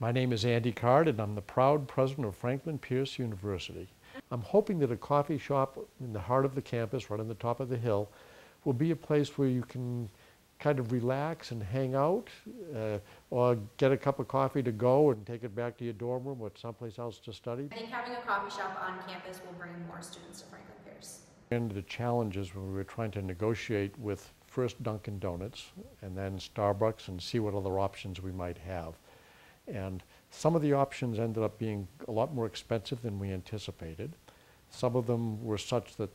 My name is Andy Card and I'm the proud president of Franklin Pierce University. I'm hoping that a coffee shop in the heart of the campus, right on the top of the hill, will be a place where you can kind of relax and hang out uh, or get a cup of coffee to go and take it back to your dorm room or someplace else to study. I think having a coffee shop on campus will bring more students to Franklin Pierce. And the challenges when we were trying to negotiate with first Dunkin' Donuts and then Starbucks and see what other options we might have. And some of the options ended up being a lot more expensive than we anticipated. Some of them were such that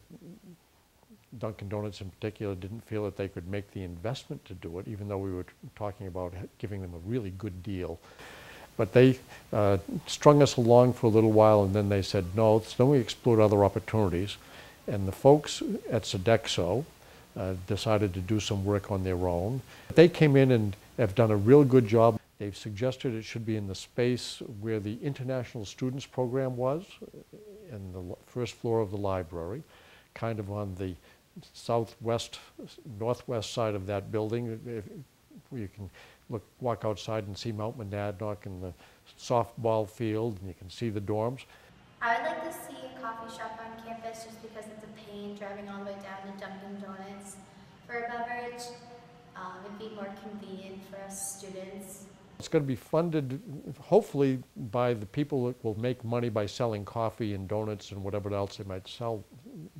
Dunkin' Donuts in particular didn't feel that they could make the investment to do it, even though we were talking about giving them a really good deal. But they uh, strung us along for a little while and then they said no. So then we explored other opportunities. And the folks at Sodexo uh, decided to do some work on their own. They came in and have done a real good job. They've suggested it should be in the space where the International Students Program was, in the first floor of the library, kind of on the southwest, northwest side of that building. If, you can look, walk outside and see Mount Monadnock and the softball field, and you can see the dorms. I would like to see a coffee shop on campus just because it's a pain driving all the way down to Dunkin' Donuts for a beverage. Um, it'd be more convenient for us students. It's going to be funded, hopefully, by the people that will make money by selling coffee and donuts and whatever else they might sell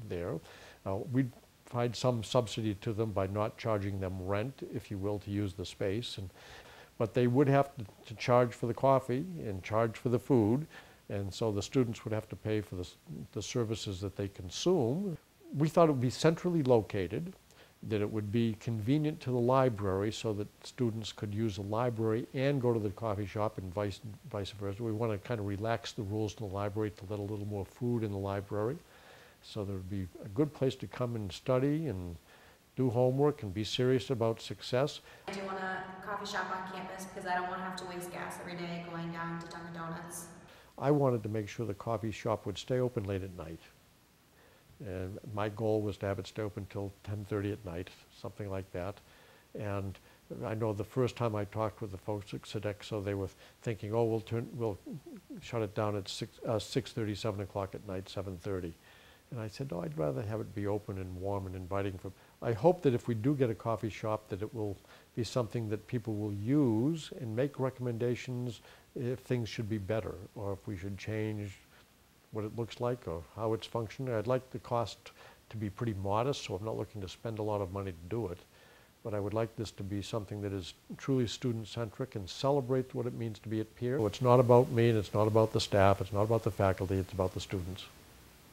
there. Uh, we provide some subsidy to them by not charging them rent, if you will, to use the space. And, but they would have to, to charge for the coffee and charge for the food, and so the students would have to pay for the, the services that they consume. We thought it would be centrally located, that it would be convenient to the library so that students could use the library and go to the coffee shop and vice, vice versa. We want to kind of relax the rules in the library to let a little more food in the library. So there would be a good place to come and study and do homework and be serious about success. I do want a coffee shop on campus because I don't want to have to waste gas every day going down to Dunkin' Donuts. I wanted to make sure the coffee shop would stay open late at night. And my goal was to have it stay open until 10.30 at night, something like that. And I know the first time I talked with the folks at Sodexo, they were thinking, oh, we'll, turn, we'll shut it down at 6, uh, 6.30, 7 o'clock at night, 7.30. And I said, no, I'd rather have it be open and warm and inviting. For, I hope that if we do get a coffee shop, that it will be something that people will use and make recommendations if things should be better or if we should change what it looks like or how it's functioning. I'd like the cost to be pretty modest, so I'm not looking to spend a lot of money to do it. But I would like this to be something that is truly student-centric and celebrate what it means to be at peer. So it's not about me and it's not about the staff, it's not about the faculty, it's about the students.